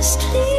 just.